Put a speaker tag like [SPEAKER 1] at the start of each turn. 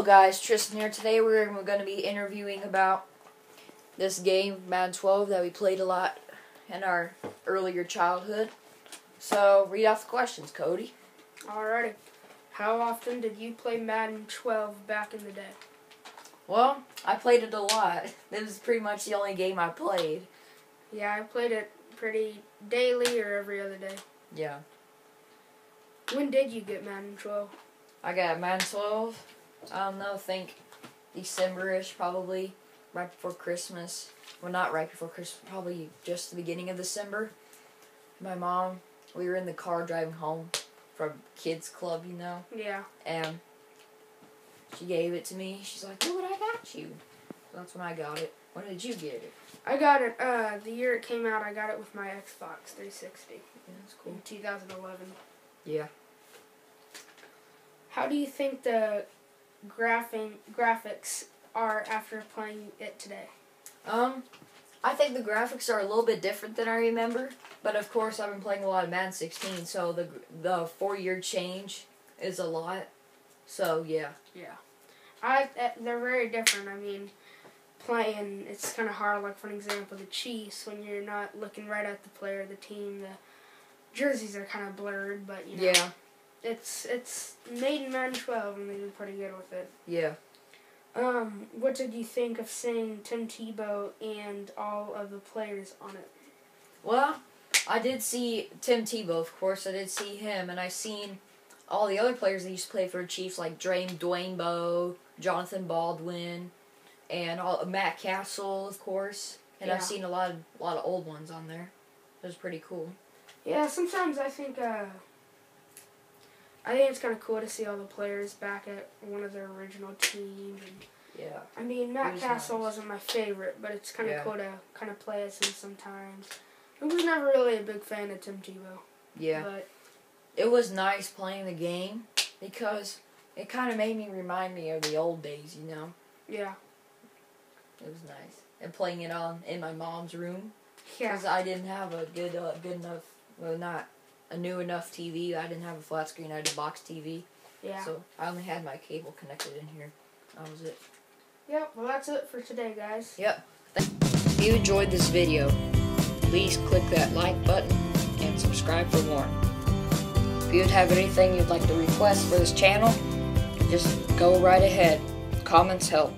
[SPEAKER 1] Hello guys, Tristan here. Today we're going to be interviewing about this game, Madden 12, that we played a lot in our earlier childhood. So, read off the questions, Cody.
[SPEAKER 2] Alrighty. How often did you play Madden 12 back in the day?
[SPEAKER 1] Well, I played it a lot. This was pretty much the only game I played.
[SPEAKER 2] Yeah, I played it pretty daily or every other day.
[SPEAKER 1] Yeah.
[SPEAKER 2] When did you get Madden 12?
[SPEAKER 1] I got Madden 12, I don't know, think December-ish probably, right before Christmas. Well, not right before Christmas, probably just the beginning of December. My mom, we were in the car driving home from kids club, you know,
[SPEAKER 2] Yeah.
[SPEAKER 1] and she gave it to me. She's like, look what I got you. So that's when I got it. When did you get it?
[SPEAKER 2] I got it, uh, the year it came out, I got it with my Xbox 360
[SPEAKER 1] Yeah, that's cool.
[SPEAKER 2] in 2011.
[SPEAKER 1] Yeah.
[SPEAKER 2] How do you think the graphing, graphics are after playing it today?
[SPEAKER 1] Um, I think the graphics are a little bit different than I remember, but of course I've been playing a lot of Madden 16, so the the four year change is a lot. So yeah,
[SPEAKER 2] Yeah. I, uh, they're very different. I mean, playing, it's kind of hard. Like, for an example, the Chiefs, when you're not looking right at the player, the team, the jerseys are kind of blurred, but, you know.
[SPEAKER 1] yeah,
[SPEAKER 2] It's it's made in Madden 12, and they did pretty good with it.
[SPEAKER 1] yeah.
[SPEAKER 2] Um, what did you think of seeing Tim Tebow and all of the players on it?
[SPEAKER 1] Well, I did see Tim Tebow, of course. I did see him, and I seen all the other players that used to play for the Chiefs, like Dwayne Dwayne Bowe, Jonathan Baldwin, and all Matt Cassel, of course. And
[SPEAKER 2] Yeah.
[SPEAKER 1] I've seen a lot of a lot of old ones on there. It was pretty cool.
[SPEAKER 2] Yeah, sometimes I think uh, I think it's kind of cool to see all the players back at one of their original teams. And,
[SPEAKER 1] Yeah.
[SPEAKER 2] I mean, Matt
[SPEAKER 1] was
[SPEAKER 2] Cassel
[SPEAKER 1] nice.
[SPEAKER 2] wasn't my favorite, but it's kind of
[SPEAKER 1] Yeah.
[SPEAKER 2] cool to kind of play as him sometimes. I was never really a big fan of Tim Tebow,
[SPEAKER 1] Yeah.
[SPEAKER 2] but
[SPEAKER 1] it was nice playing the game because it kind of made me remind me of the old days, you know.
[SPEAKER 2] yeah,
[SPEAKER 1] It was nice. And playing it on in my mom's room
[SPEAKER 2] yeah,
[SPEAKER 1] because I didn't have a good uh, good enough well not a new enough TV. I didn't have a flat screen. I had a box TV.
[SPEAKER 2] yeah.
[SPEAKER 1] So I only had my cable connected in here. That was it.
[SPEAKER 2] Yep. Well, that's it for today, guys.
[SPEAKER 1] Yep. If you enjoyed this video, please click that like button and subscribe for more. If you'd have anything you'd like to request for this channel, just go right ahead. Comments help.